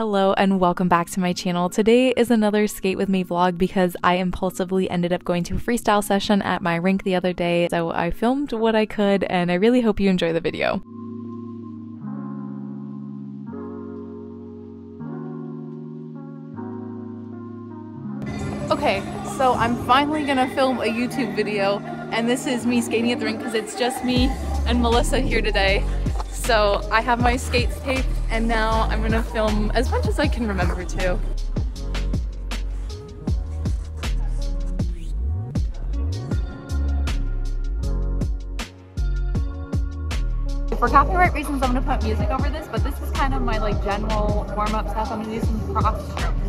Hello and welcome back to my channel. Today is another skate with me vlog because I impulsively ended up going to a freestyle session at my rink the other day. So I filmed what I could and I really hope you enjoy the video. Okay, so I'm finally gonna film a YouTube video and this is me skating at the rink because it's just me and Melissa here today. So I have my skates taped and now I'm gonna film as much as I can remember to. For copyright reasons, I'm gonna put music over this, but this is kind of my like general warm-up stuff. I'm gonna do some cross strokes.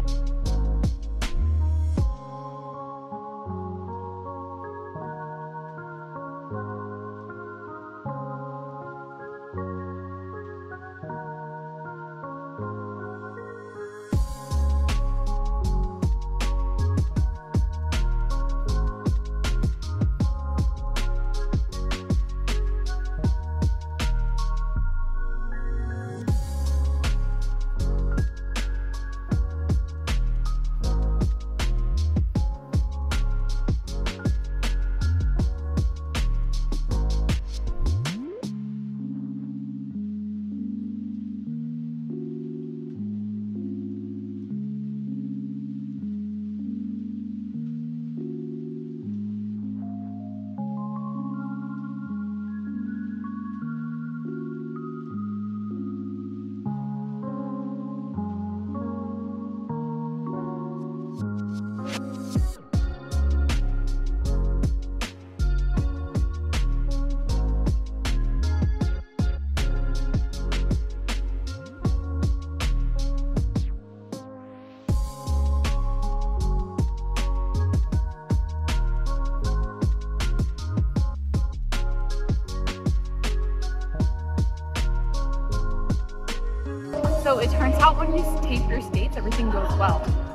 It turns out when you tape your skates, everything goes well.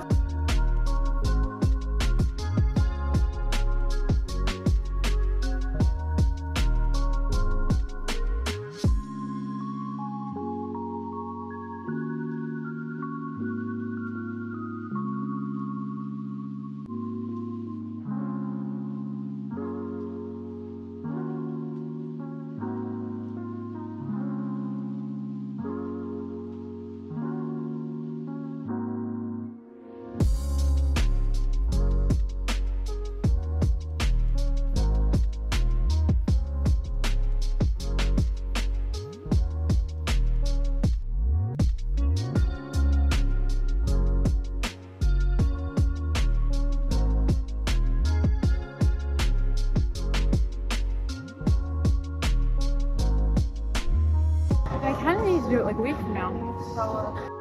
To do it like a week from now. So, uh...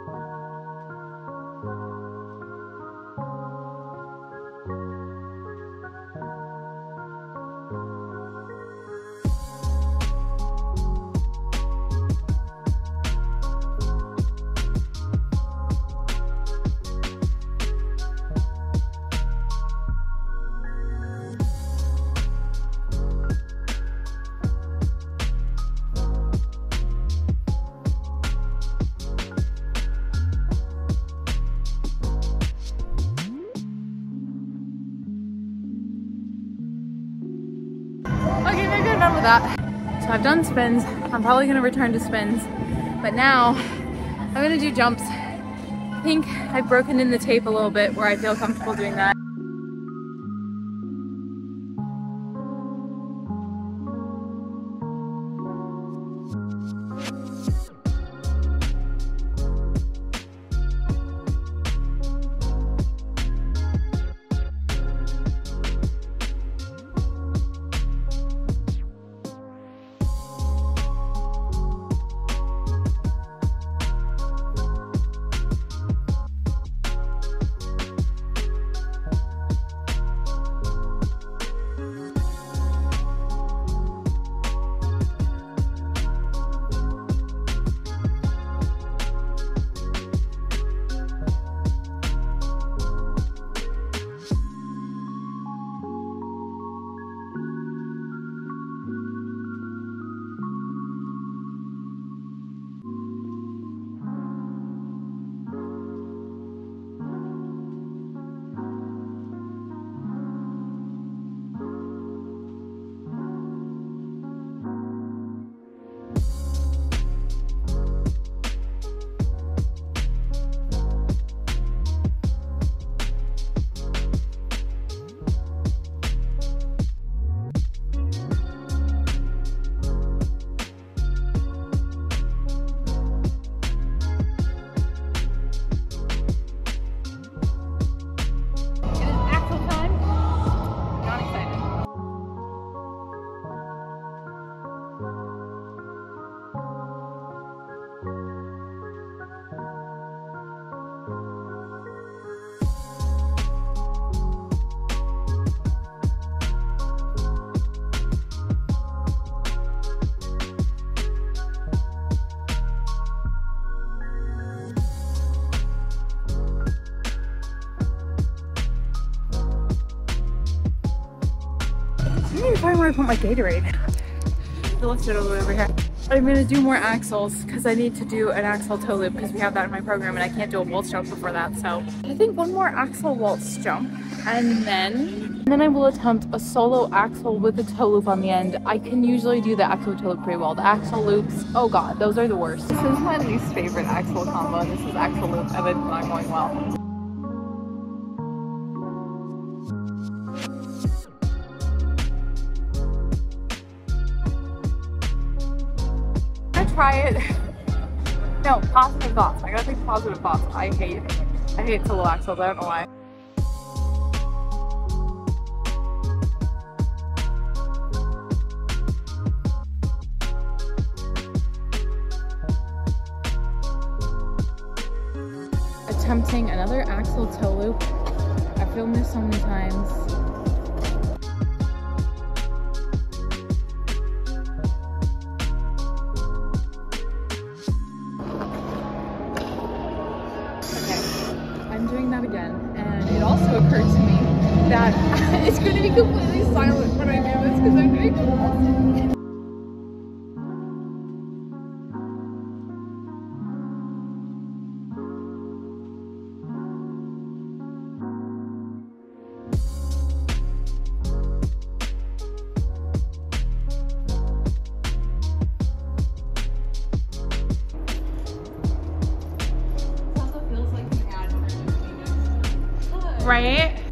that. So I've done spins. I'm probably gonna return to spins. But now I'm gonna do jumps. I think I've broken in the tape a little bit where I feel comfortable doing that. I need to find where I put my Gatorade. I left it all the way over here. I'm gonna do more axels because I need to do an axel toe loop because we have that in my program and I can't do a waltz jump before that. So I think one more axel waltz jump and then and then I will attempt a solo axel with a toe loop on the end. I can usually do the axel toe loop pretty well. The axel loops, oh god, those are the worst. This is my least favorite axel combo. This is axel loop and it's not going well. Try it. No, positive thoughts. I gotta think positive thoughts. I hate, I hate solo axels. I don't know why. Attempting another axel toe loop. I've filmed this so many times. it's going to be completely silent when I do this because I'm doing Right?